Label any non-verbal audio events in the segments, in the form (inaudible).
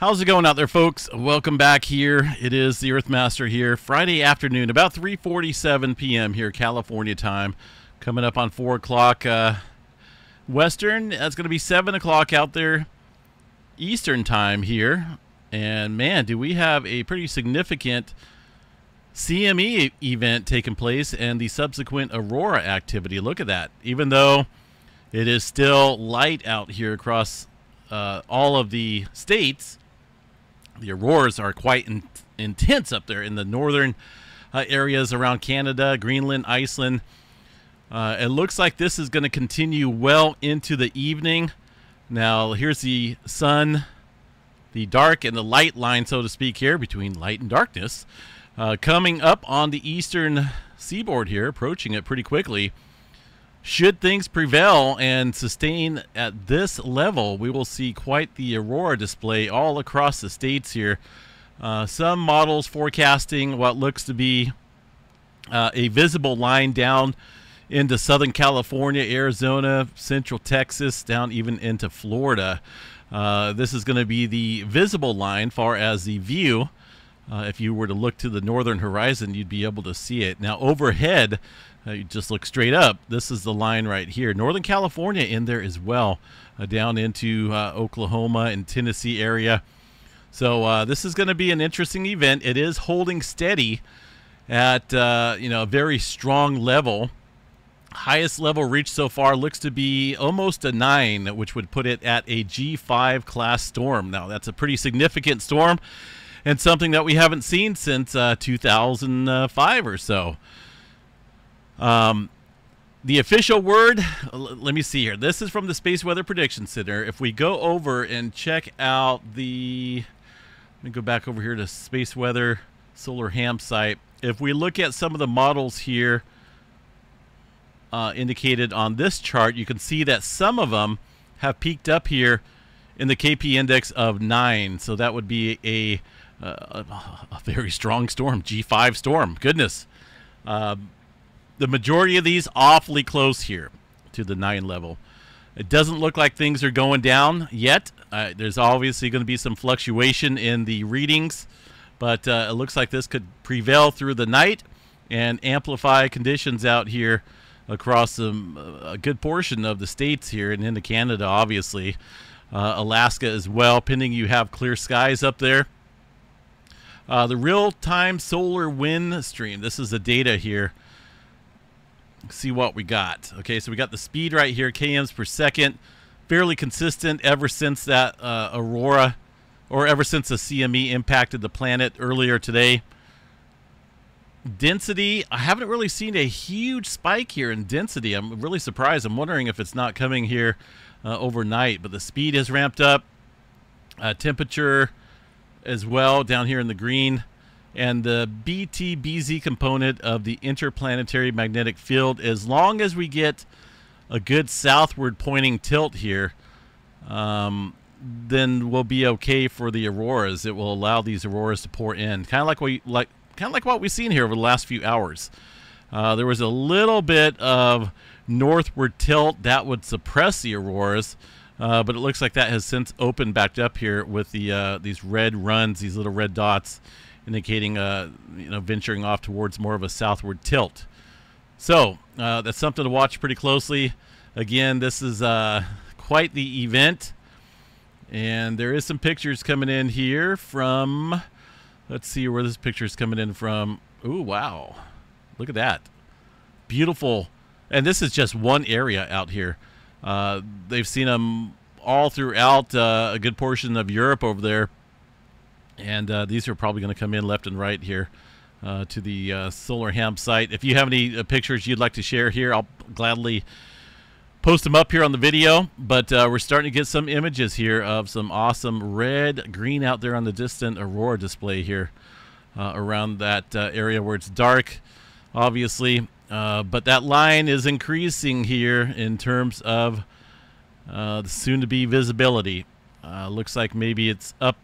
How's it going out there, folks? Welcome back here. It is the Earthmaster here, Friday afternoon, about 3:47 p.m. here, California time. Coming up on four o'clock uh, Western. That's going to be seven o'clock out there Eastern time here. And man, do we have a pretty significant CME event taking place and the subsequent aurora activity. Look at that. Even though it is still light out here across uh, all of the states the auroras are quite in, intense up there in the northern uh, areas around Canada, Greenland, Iceland. Uh, it looks like this is going to continue well into the evening. Now, here's the sun, the dark and the light line, so to speak, here between light and darkness. Uh, coming up on the eastern seaboard here, approaching it pretty quickly. Should things prevail and sustain at this level, we will see quite the aurora display all across the states here. Uh, some models forecasting what looks to be uh, a visible line down into Southern California, Arizona, Central Texas, down even into Florida. Uh, this is going to be the visible line far as the view. Uh, if you were to look to the northern horizon, you'd be able to see it. Now, overhead, uh, you just look straight up. This is the line right here. Northern California in there as well, uh, down into uh, Oklahoma and Tennessee area. So uh, this is going to be an interesting event. It is holding steady at uh, you know a very strong level. Highest level reached so far looks to be almost a 9, which would put it at a G5 class storm. Now, that's a pretty significant storm and something that we haven't seen since uh, 2005 or so. Um, the official word, let me see here. This is from the Space Weather Prediction Center. If we go over and check out the, let me go back over here to Space Weather Solar Ham site. If we look at some of the models here uh, indicated on this chart, you can see that some of them have peaked up here in the KP index of 9. So that would be a, uh, a very strong storm, G5 storm. Goodness. Um, the majority of these awfully close here to the 9 level. It doesn't look like things are going down yet. Uh, there's obviously going to be some fluctuation in the readings, but uh, it looks like this could prevail through the night and amplify conditions out here across some, a good portion of the states here and into Canada, obviously. Uh, Alaska as well, pending you have clear skies up there. Uh, the real-time solar wind stream. This is the data here see what we got. Okay, so we got the speed right here, kms per second, fairly consistent ever since that uh, aurora, or ever since the CME impacted the planet earlier today. Density, I haven't really seen a huge spike here in density. I'm really surprised. I'm wondering if it's not coming here uh, overnight, but the speed has ramped up. Uh, temperature as well down here in the green and the BTBZ component of the interplanetary magnetic field. As long as we get a good southward pointing tilt here, um, then we'll be okay for the auroras. It will allow these auroras to pour in, kind of like we like, kind of like what we've seen here over the last few hours. Uh, there was a little bit of northward tilt that would suppress the auroras. Uh, but it looks like that has since opened back up here with the uh, these red runs, these little red dots indicating uh, you know venturing off towards more of a southward tilt. So uh, that's something to watch pretty closely. Again, this is uh, quite the event, and there is some pictures coming in here from. Let's see where this picture is coming in from. Ooh, wow! Look at that, beautiful. And this is just one area out here. Uh, they've seen them all throughout uh, a good portion of Europe over there and uh, these are probably going to come in left and right here uh, to the uh, Solar Ham site. If you have any uh, pictures you'd like to share here, I'll gladly post them up here on the video. But uh, we're starting to get some images here of some awesome red, green out there on the distant Aurora display here uh, around that area where it's dark, obviously. but that line is increasing here in terms of the soon-to-be visibility. looks like maybe it's up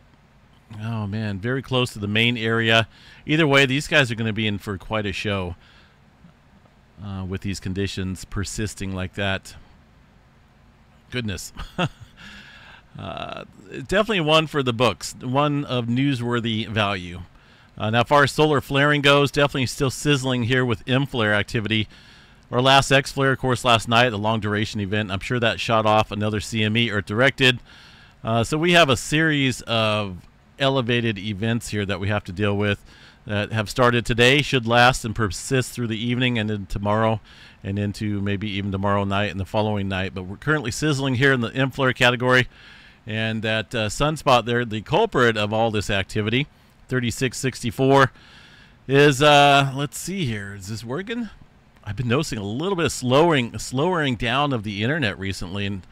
Oh man, very close to the main area. Either way, these guys are going to be in for quite a show uh, with these conditions persisting like that. Goodness. (laughs) uh, definitely one for the books, one of newsworthy value. Uh, now, as far as solar flaring goes, definitely still sizzling here with M flare activity. Our last X flare, of course, last night, the long duration event. I'm sure that shot off another CME or directed. Uh, so we have a series of elevated events here that we have to deal with that have started today, should last and persist through the evening and then tomorrow and into maybe even tomorrow night and the following night. But we're currently sizzling here in the M flare category. And that uh, sunspot there, the culprit of all this activity, 3664, is, uh, let's see here, is this working? I've been noticing a little bit of slowing, slowing down of the internet recently. And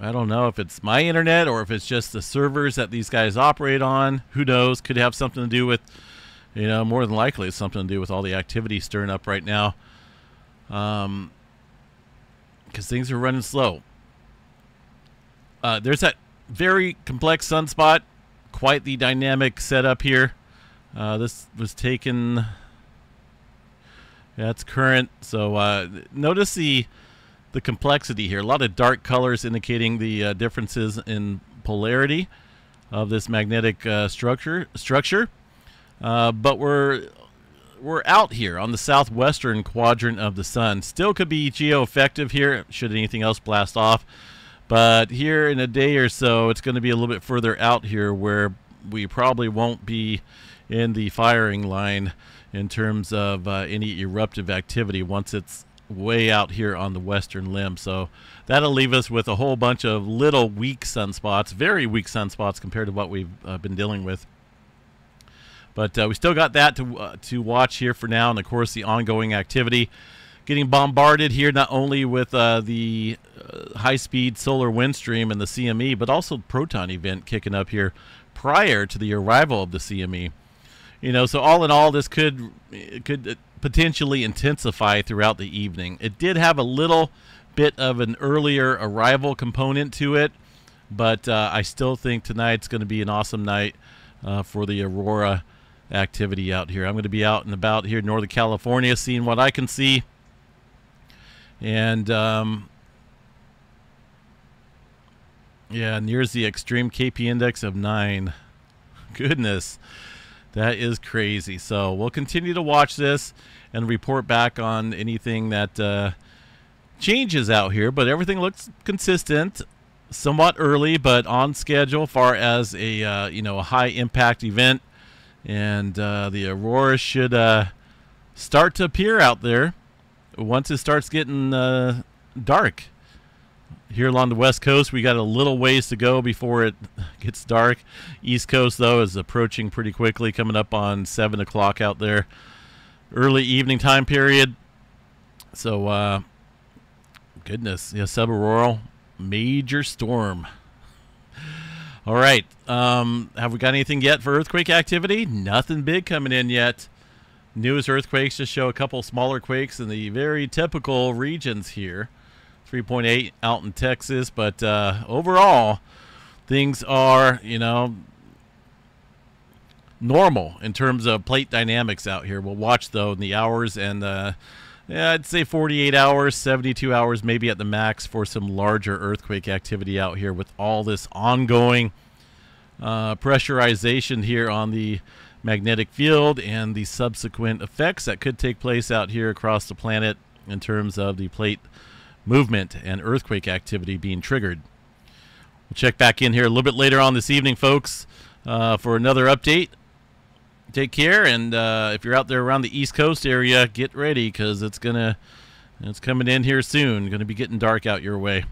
I don't know if it's my internet or if it's just the servers that these guys operate on. Who knows? Could have something to do with, you know, more than likely it's something to do with all the activity stirring up right now. Um, because things are running slow. Uh, there's that very complex sunspot, quite the dynamic setup here. Uh, this was taken. Yeah, current. So uh, notice the the complexity here. A lot of dark colors indicating the uh, differences in polarity of this magnetic uh, structure. Structure, uh, but we're we're out here on the southwestern quadrant of the sun. Still could be geo-effective here should anything else blast off. But here in a day or so, it's going to be a little bit further out here where we probably won't be in the firing line in terms of uh, any eruptive activity once it's way out here on the western limb. So that'll leave us with a whole bunch of little weak sunspots, very weak sunspots compared to what we've uh, been dealing with. But uh, we still got that to uh, to watch here for now, and of course the ongoing activity getting bombarded here not only with uh, the uh, high-speed solar wind stream and the CME, but also proton event kicking up here prior to the arrival of the CME. You know, so all in all, this could could potentially intensify throughout the evening. It did have a little bit of an earlier arrival component to it, but uh, I still think tonight's going to be an awesome night uh, for the aurora activity out here. I'm going to be out and about here in Northern California, seeing what I can see and um, yeah, nears the extreme KP index of 9. (laughs) Goodness, that is crazy. So we'll continue to watch this and report back on anything that uh, changes out here, but everything looks consistent. Somewhat early, but on schedule, far as a uh, you know a high impact event, and uh, the aurora should uh, start to appear out there once it starts getting uh, dark. Here along the west coast, we got a little ways to go before it gets dark. East coast, though, is approaching pretty quickly, coming up on 7 o'clock out there. Early evening time period. So, uh, goodness, yeah, subauroral major storm. (laughs) All right. Um, have we got anything yet for earthquake activity? Nothing big coming in yet. Newest earthquakes just show a couple smaller quakes in the very typical regions here. 3.8 out in Texas, but uh, overall, things are, you know, normal in terms of plate dynamics out here. We'll watch, though, in the hours and uh, yeah, I'd say 48 hours, 72 hours, maybe at the max for some larger earthquake activity out here with all this ongoing uh, pressurization here on the magnetic field and the subsequent effects that could take place out here across the planet in terms of the plate movement and earthquake activity being triggered. We'll check back in here a little bit later on this evening, folks, uh, for another update. Take care, and uh, if you're out there around the East Coast area, get ready because it's gonna it's coming in here soon. Going to be getting dark out your way.